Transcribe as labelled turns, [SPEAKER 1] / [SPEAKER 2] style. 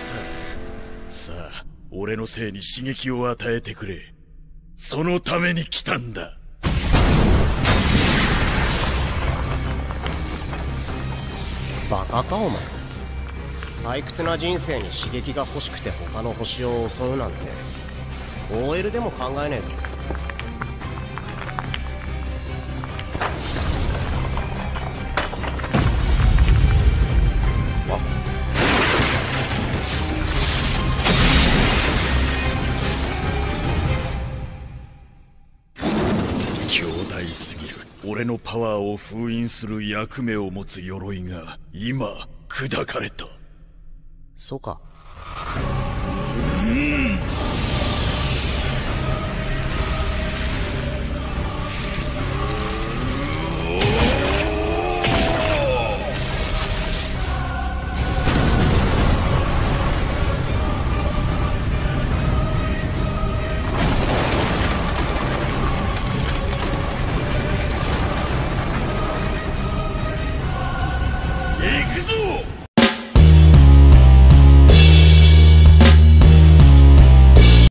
[SPEAKER 1] した。さあ俺のせいに刺激を与えてくれ。そのために来たんだ。
[SPEAKER 2] バカかお前。退屈な人生に刺激が欲しくて他の星を襲うなんて。OL でも考えねえぞ。
[SPEAKER 1] 強大すぎる。俺のパワーを封印する役目を持つ鎧が今砕かれた。
[SPEAKER 2] そうか。